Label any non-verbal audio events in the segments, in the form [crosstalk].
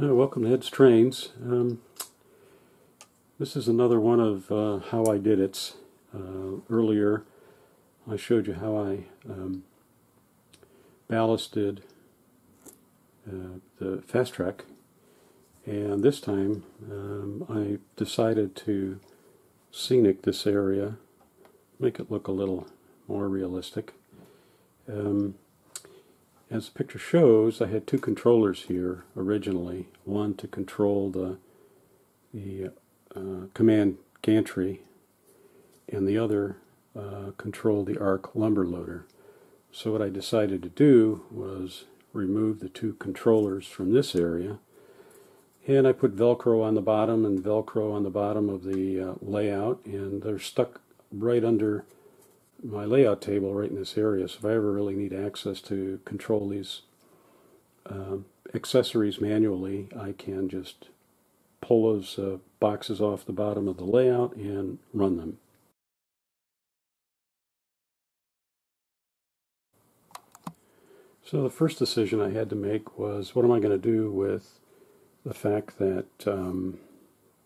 Uh, welcome to Ed's Trains. Um, this is another one of uh, how I did it. Uh, earlier, I showed you how I um, ballasted uh, the track, and this time um, I decided to scenic this area, make it look a little more realistic. Um, as the picture shows, I had two controllers here originally. One to control the, the uh, command gantry, and the other uh, controlled the arc lumber loader. So what I decided to do was remove the two controllers from this area, and I put Velcro on the bottom and Velcro on the bottom of the uh, layout, and they're stuck right under my layout table right in this area. So if I ever really need access to control these uh, accessories manually, I can just pull those uh, boxes off the bottom of the layout and run them. So the first decision I had to make was what am I going to do with the fact that um,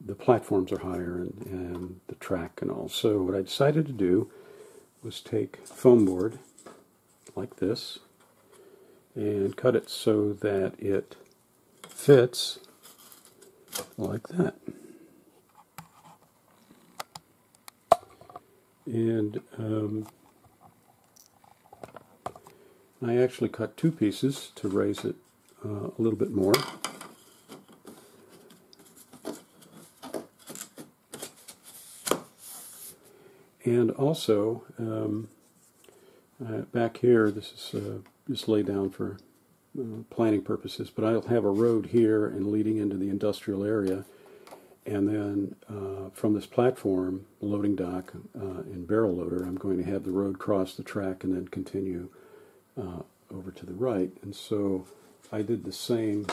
the platforms are higher and, and the track and all. So what I decided to do was take foam board like this and cut it so that it fits like that. And um, I actually cut two pieces to raise it uh, a little bit more. And also, um, uh, back here, this is uh, just laid down for uh, planning purposes, but I'll have a road here and leading into the industrial area. And then uh, from this platform, loading dock uh, and barrel loader, I'm going to have the road cross the track and then continue uh, over to the right. And so I did the same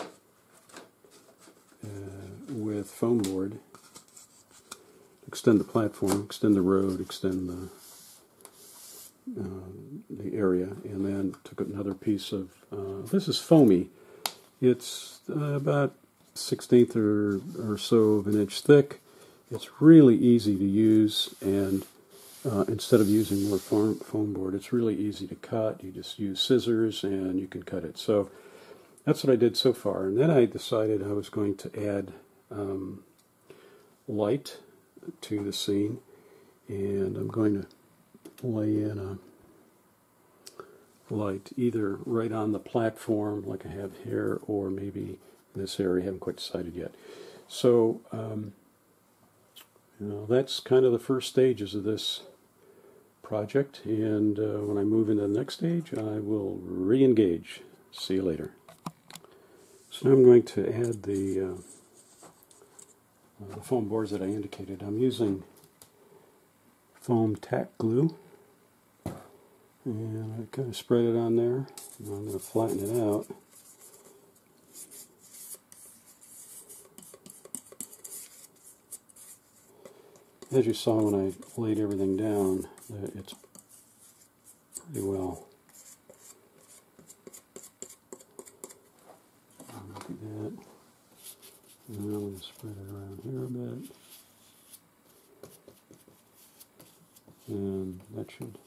with foam board extend the platform, extend the road, extend the uh, the area, and then took another piece of uh, this is foamy. It's uh, about sixteenth or or so of an inch thick. It's really easy to use, and uh, instead of using more foam, foam board, it's really easy to cut. You just use scissors and you can cut it. So that's what I did so far, and then I decided I was going to add um, light to the scene and I'm going to lay in a light either right on the platform like I have here or maybe in this area I haven't quite decided yet. So um, you know that's kind of the first stages of this project and uh, when I move into the next stage I will re-engage. See you later. So now I'm going to add the uh, uh, the foam boards that I indicated. I'm using foam tack glue and I kind of spread it on there. Now I'm going to flatten it out. As you saw when I laid everything down, it's pretty well Look at that. And I'm going to spread it around here a bit. And that should,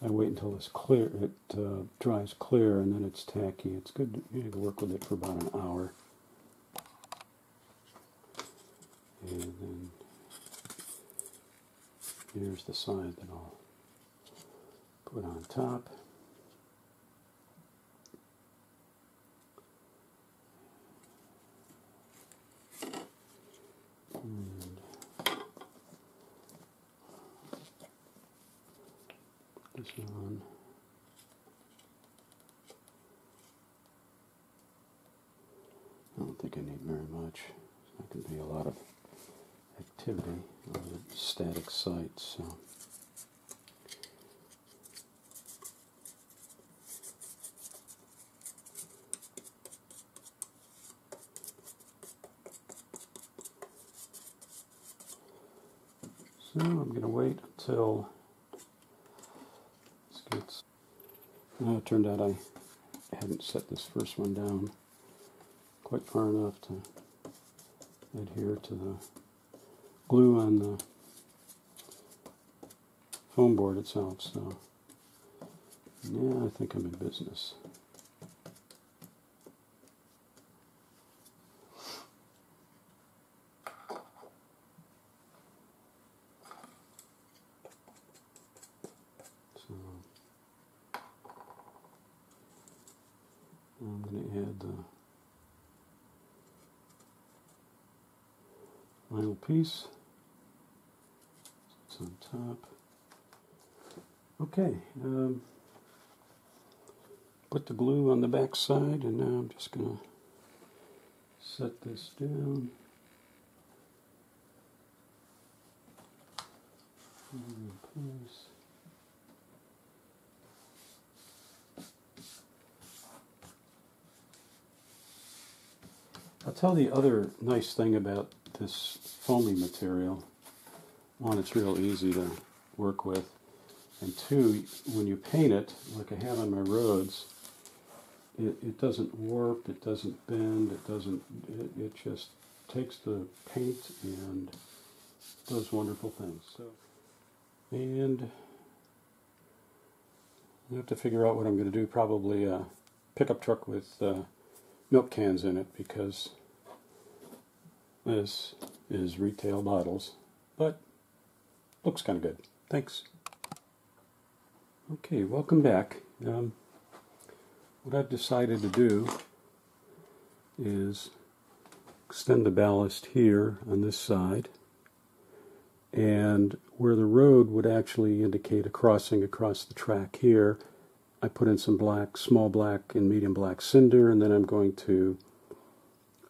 I wait until it's clear, it uh, dries clear and then it's tacky. It's good to, you to work with it for about an hour. And then here's the side that I'll put on top. This on. I don't think I need very much. It's not going to be a lot of activity on the static site, so. So I'm going to wait until it turned out I hadn't set this first one down quite far enough to adhere to the glue on the foam board itself. So, yeah, I think I'm in business. So, I'm going to add the final piece. It's on top. Okay, um, put the glue on the back side, and now I'm just going to set this down. In place. I'll tell the other nice thing about this foamy material. One, it's real easy to work with. And two, when you paint it, like I have on my roads, it, it doesn't warp, it doesn't bend, it doesn't, it, it just takes the paint and does wonderful things. So, and I have to figure out what I'm going to do. Probably a pickup truck with uh, milk cans in it because this is retail bottles, but looks kind of good. Thanks. Okay, welcome back. Um, what I've decided to do is extend the ballast here on this side, and where the road would actually indicate a crossing across the track here, I put in some black, small black and medium black cinder, and then I'm going to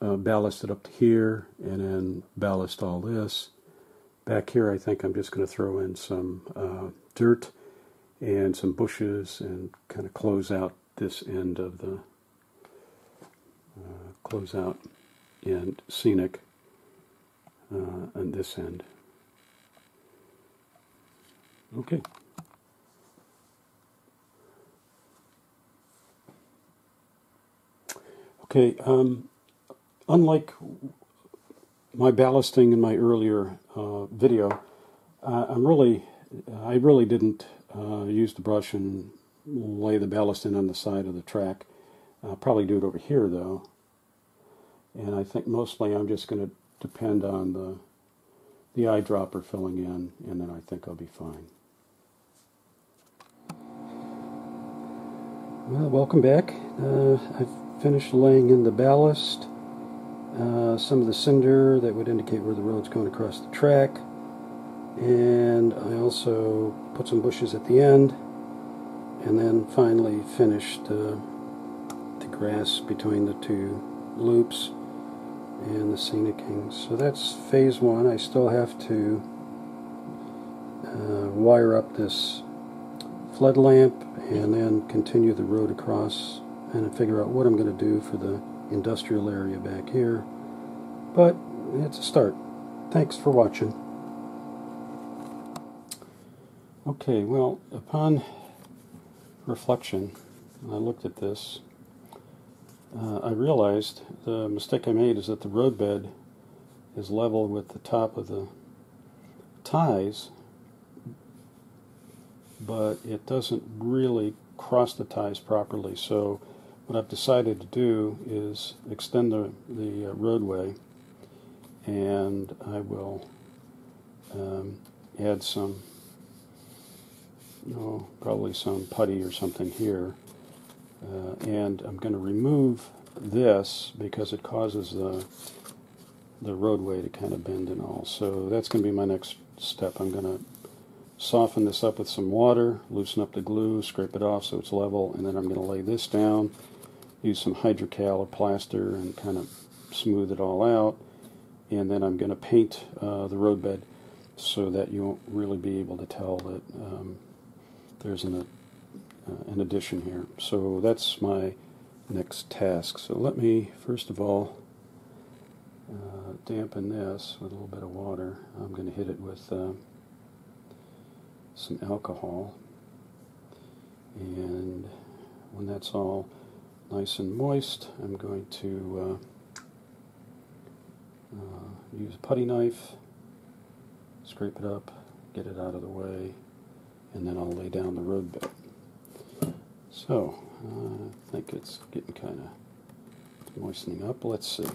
uh, ballast it up to here and then ballast all this. Back here, I think I'm just going to throw in some uh, dirt and some bushes and kind of close out this end of the uh, close out and scenic uh, on this end. Okay. Okay, um, unlike my ballasting in my earlier uh, video, uh, I'm really, I really didn't uh, use the brush and lay the ballast in on the side of the track. I'll probably do it over here though. And I think mostly I'm just going to depend on the the eyedropper filling in, and then I think I'll be fine. Well, welcome back. Uh, I've finished laying in the ballast, uh, some of the cinder that would indicate where the road's going across the track, and I also put some bushes at the end, and then finally finished uh, the grass between the two loops and the scenicking. So that's phase one. I still have to uh, wire up this flood lamp and then continue the road across and figure out what I'm going to do for the industrial area back here. But it's a start. Thanks for watching. Okay, well, upon reflection, I looked at this uh, I realized the mistake I made is that the roadbed is level with the top of the ties, but it doesn't really cross the ties properly. So what I've decided to do is extend the, the uh, roadway and I will um, add some, you know, probably some putty or something here uh, and I'm going to remove this because it causes the the roadway to kind of bend and all. So that's going to be my next step. I'm going to soften this up with some water, loosen up the glue, scrape it off so it's level, and then I'm going to lay this down, use some hydrocal or plaster and kind of smooth it all out. And then I'm going to paint uh, the roadbed so that you won't really be able to tell that um, there's an, uh, an addition here. So that's my next task. So let me first of all uh, dampen this with a little bit of water. I'm going to hit it with uh, some alcohol. And when that's all nice and moist, I'm going to uh, uh, use a putty knife, scrape it up, get it out of the way, and then I'll lay down the road bed. So, uh, I think it's getting kind of moistening up. Let's see.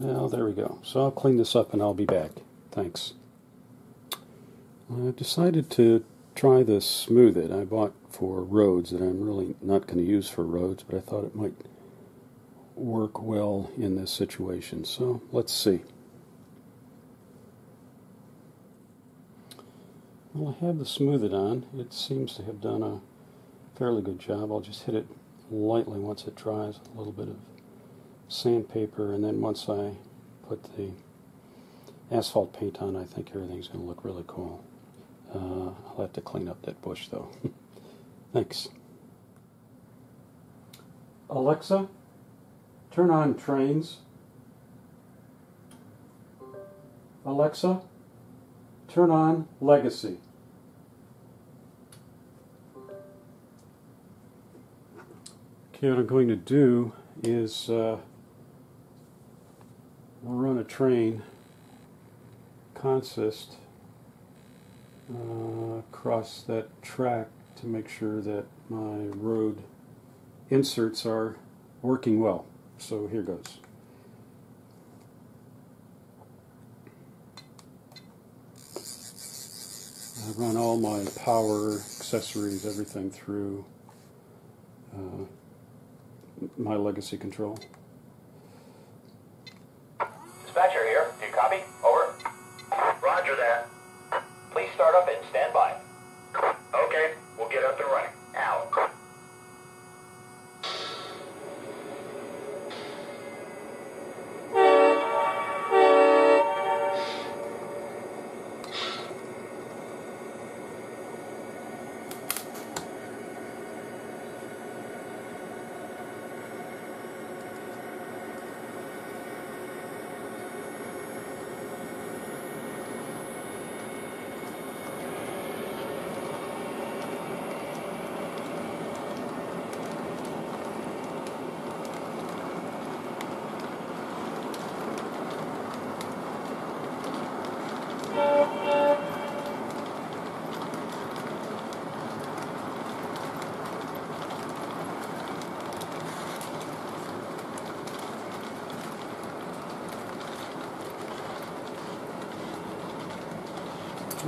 Now, there we go. So I'll clean this up and I'll be back. Thanks. I decided to try the Smooth It I bought for roads that I'm really not going to use for roads, but I thought it might work well in this situation. So let's see. Well, I have the Smooth It on. It seems to have done a fairly good job. I'll just hit it lightly once it dries, a little bit of sandpaper, and then once I put the asphalt paint on, I think everything's going to look really cool. Uh, I'll have to clean up that bush though. [laughs] Thanks. Alexa, turn on trains. Alexa, turn on Legacy. Okay, what I'm going to do is uh, train consist uh, across that track to make sure that my road inserts are working well. So here goes. I run all my power, accessories, everything through uh, my legacy control. Dispatcher here. Do you copy? Over. Roger that. Please start up and stand by. Okay, we'll get up and running. Out.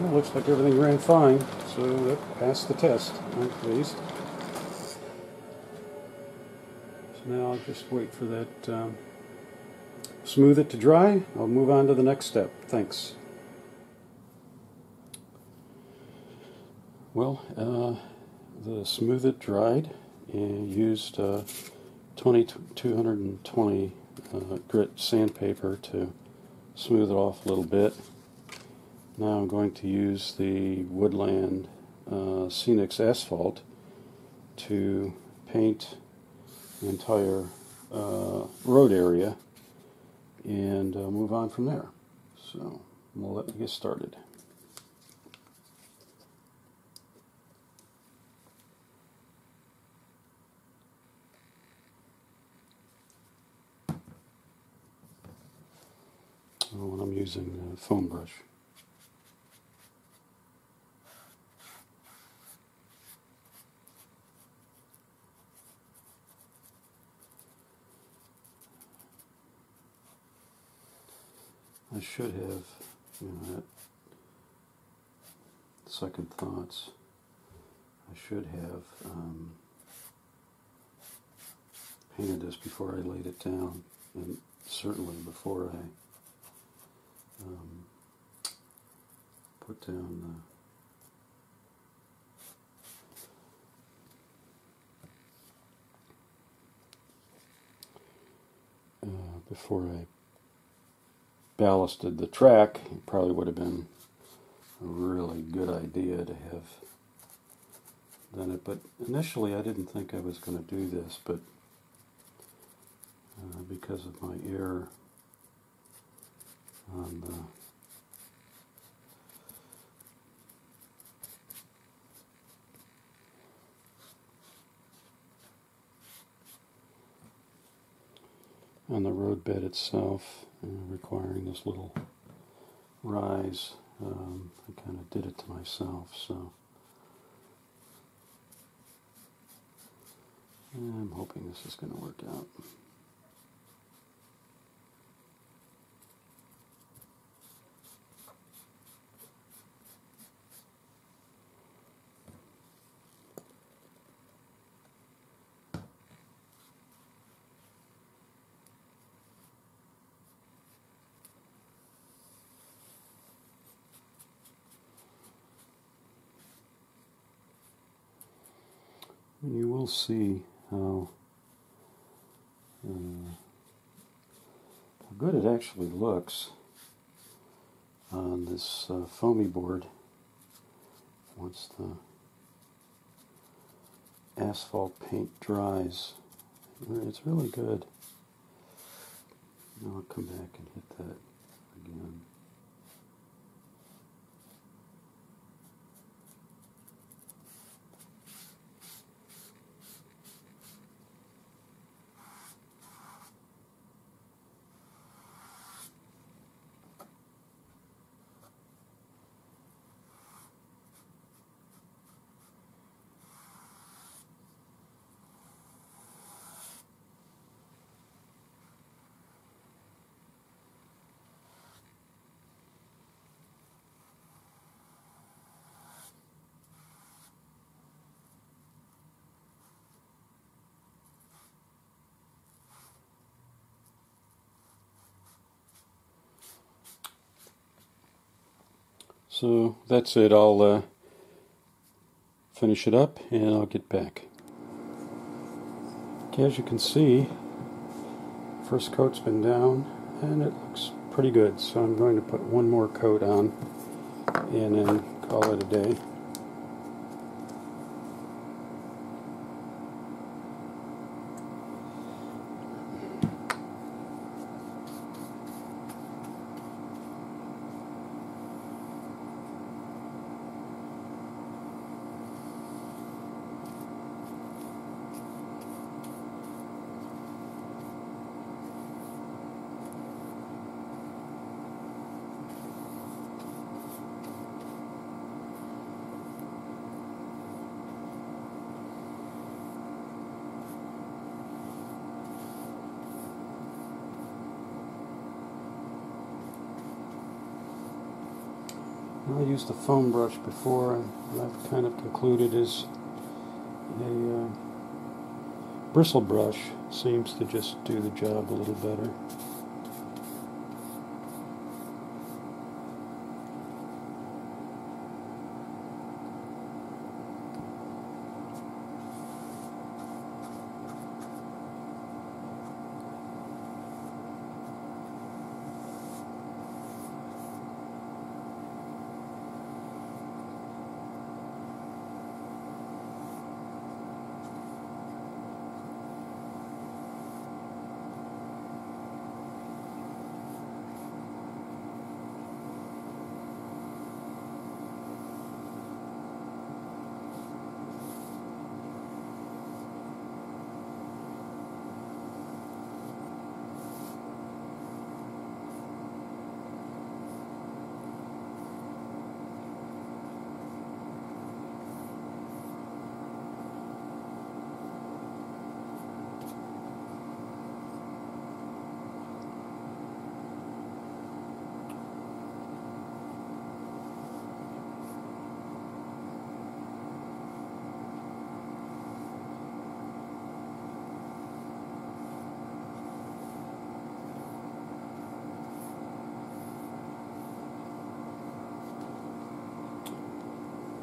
Well, looks like everything ran fine, so that passed the test. I'm pleased. So now I'll just wait for that um, smooth it to dry. I'll move on to the next step. Thanks. Well, uh, the smooth it dried and used uh, 2220 uh, grit sandpaper to smooth it off a little bit. Now I'm going to use the Woodland uh, Scenics asphalt to paint the entire uh, road area and uh, move on from there. So we'll let me get started. Oh, and I'm using a foam brush. I should have, you know, second thoughts. I should have um, painted this before I laid it down, and certainly before I um, put down the. Uh, before I ballasted the track, it probably would have been a really good idea to have done it. But initially, I didn't think I was going to do this, but uh, because of my error on the on the roadbed itself, uh, requiring this little rise. Um, I kind of did it to myself, so I'm hoping this is going to work out. See how, uh, how good it actually looks on this uh, foamy board once the asphalt paint dries. It's really good. I'll come back and hit that again. So that's it. I'll uh, finish it up and I'll get back. Okay, as you can see, first coat's been down and it looks pretty good. So I'm going to put one more coat on and then call it a day. I used the foam brush before, and I've kind of concluded is a uh, bristle brush seems to just do the job a little better.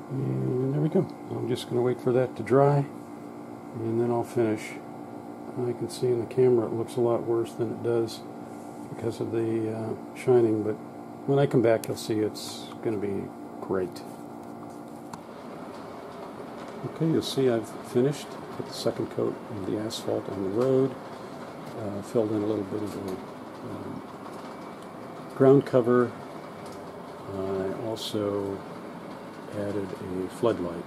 And there we go. I'm just going to wait for that to dry and then I'll finish. I can see in the camera it looks a lot worse than it does because of the uh, shining, but when I come back you'll see it's going to be great. Okay, you'll see I've finished. Put the second coat of the asphalt on the road. Uh, filled in a little bit of the um, ground cover. I also added a floodlight.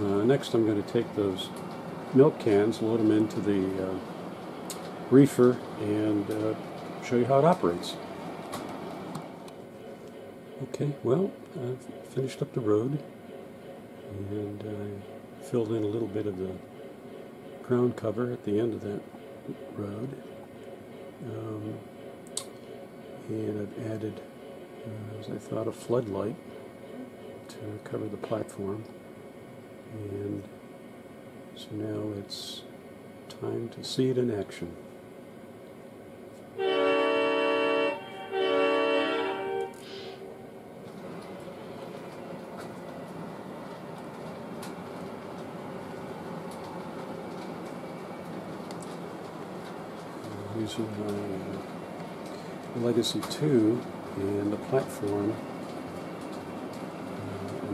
Uh, next I'm going to take those milk cans, load them into the uh, reefer, and uh, show you how it operates. Okay, well, I've finished up the road and I filled in a little bit of the ground cover at the end of that road. Um, and I've added, uh, as I thought, a floodlight to cover the platform. So now it's time to see it in action. using my Legacy 2 and the platform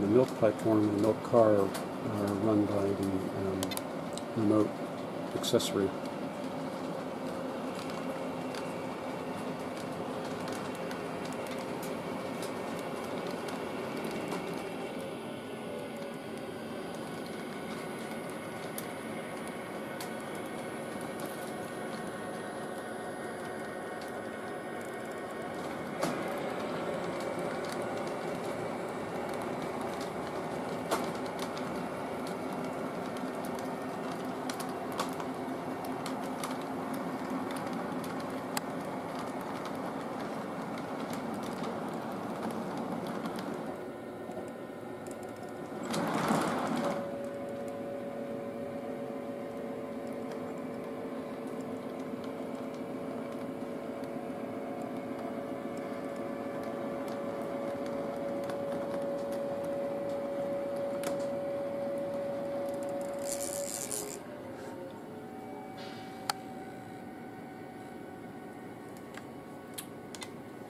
the milk platform and the milk car are run by the um, remote accessory.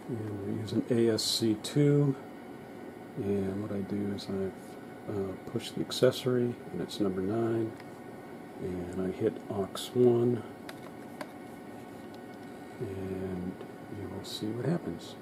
And we use an ASC2 and what I do is I uh, push the accessory and it's number 9 and I hit AUX1 and you will see what happens.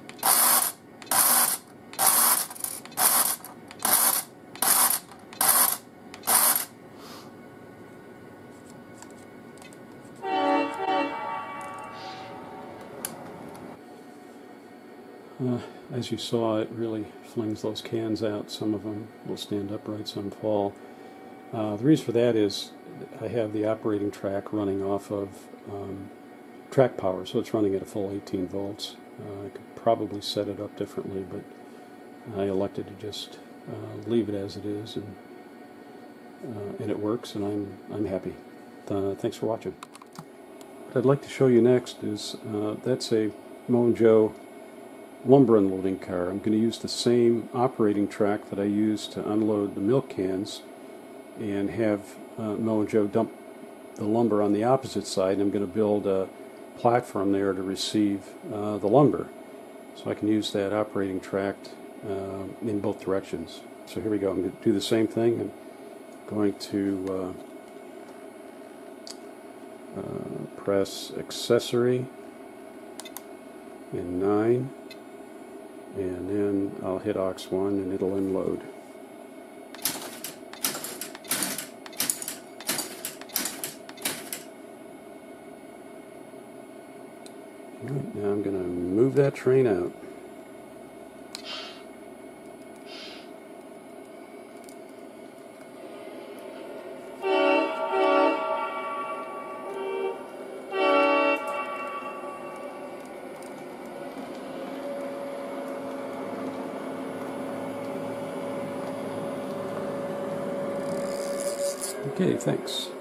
Uh, as you saw, it really flings those cans out. Some of them will stand upright, some fall. Uh, the reason for that is I have the operating track running off of um, track power, so it's running at a full 18 volts. Uh, I could probably set it up differently, but I elected to just uh, leave it as it is, and uh, and it works, and I'm I'm happy. Uh, thanks for watching. What I'd like to show you next is uh, that's a Joe lumber unloading car. I'm going to use the same operating track that I used to unload the milk cans and have uh, and Joe dump the lumber on the opposite side. I'm going to build a platform there to receive uh, the lumber. So I can use that operating track uh, in both directions. So here we go. I'm going to do the same thing. I'm going to uh, uh, press accessory in 9 and then I'll hit AUX1 and it'll unload. Right, now I'm going to move that train out. Okay, thanks.